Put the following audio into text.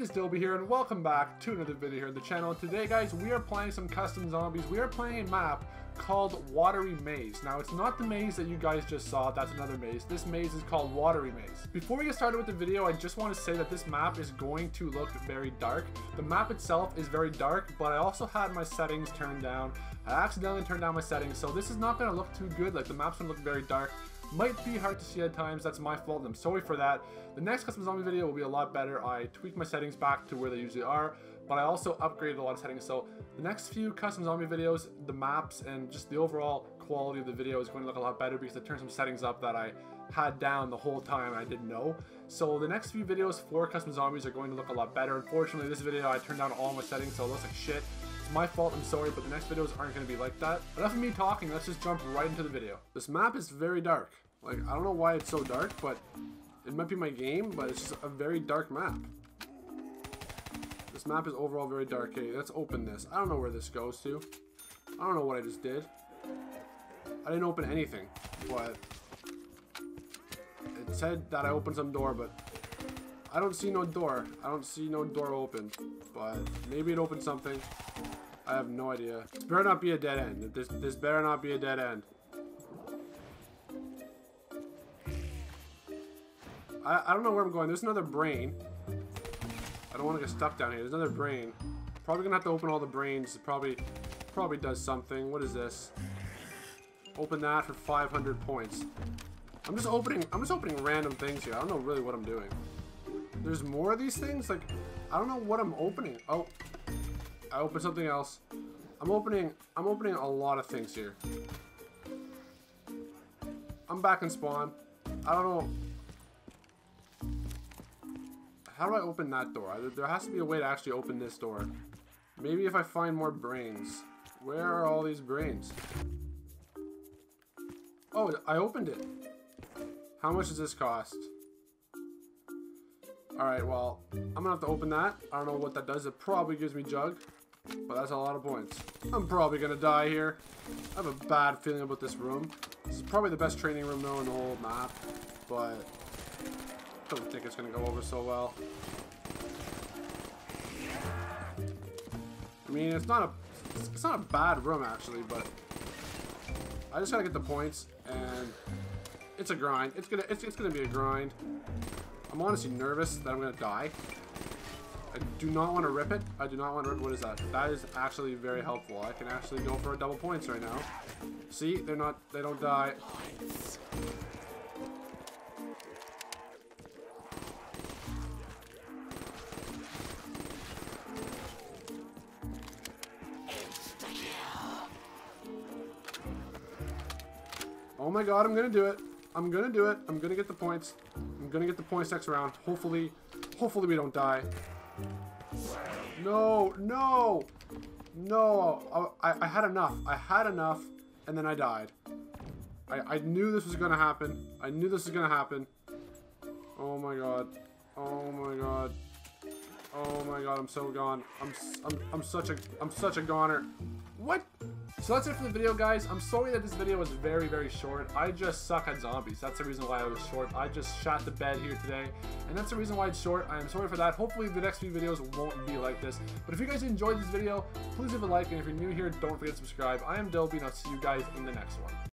it is Dylby here and welcome back to another video here on the channel. Today guys, we are playing some custom zombies. We are playing a map called Watery Maze. Now it's not the maze that you guys just saw, that's another maze. This maze is called Watery Maze. Before we get started with the video, I just want to say that this map is going to look very dark. The map itself is very dark, but I also had my settings turned down. I accidentally turned down my settings, so this is not going to look too good. Like the map's going to look very dark. Might be hard to see at times, that's my fault, I'm sorry for that. The next custom zombie video will be a lot better. I tweaked my settings back to where they usually are, but I also upgraded a lot of settings. So the next few custom zombie videos, the maps, and just the overall quality of the video is going to look a lot better because I turned some settings up that I had down the whole time I didn't know. So the next few videos for custom zombies are going to look a lot better. Unfortunately, this video I turned down all my settings, so it looks like shit. It's my fault, I'm sorry, but the next videos aren't going to be like that. Enough of me talking, let's just jump right into the video. This map is very dark. Like, I don't know why it's so dark, but it might be my game, but it's just a very dark map. This map is overall very dark. Okay, let's open this. I don't know where this goes to. I don't know what I just did. I didn't open anything, but it said that I opened some door, but I don't see no door. I don't see no door open, but maybe it opened something. I have no idea. This better not be a dead end. This, this better not be a dead end. I, I don't know where I'm going. There's another brain. I don't want to get stuck down here. There's another brain. Probably gonna have to open all the brains. It probably probably does something. What is this? Open that for 500 points. I'm just opening I'm just opening random things here. I don't know really what I'm doing. There's more of these things? Like I don't know what I'm opening. Oh. I opened something else. I'm opening I'm opening a lot of things here. I'm back in spawn. I don't know how do I open that door? There has to be a way to actually open this door. Maybe if I find more brains. Where are all these brains? Oh, I opened it. How much does this cost? Alright, well, I'm gonna have to open that. I don't know what that does. It probably gives me jug. But that's a lot of points. I'm probably gonna die here. I have a bad feeling about this room. This is probably the best training room though in the whole map. But don't think it's gonna go over so well. I mean, it's not a it's not a bad room actually, but I just gotta get the points, and it's a grind. It's gonna it's, it's gonna be a grind. I'm honestly nervous that I'm gonna die. I do not want to rip it. I do not want to rip. What is that? That is actually very helpful. I can actually go for a double points right now. See, they're not. They don't die. Oh my god, I'm gonna do it. I'm gonna do it. I'm gonna get the points. I'm gonna get the points next round. Hopefully, hopefully we don't die. No, no, no. I, I had enough. I had enough, and then I died. I, I knew this was gonna happen. I knew this was gonna happen. Oh my god. Oh my god. Oh my god, I'm so gone. I'm, I'm, I'm such a, I'm such a goner. So that's it for the video, guys. I'm sorry that this video was very, very short. I just suck at zombies. That's the reason why I was short. I just shot the bed here today, and that's the reason why it's short. I am sorry for that. Hopefully, the next few videos won't be like this. But if you guys enjoyed this video, please leave a like, and if you're new here, don't forget to subscribe. I am Dylby, and I'll see you guys in the next one.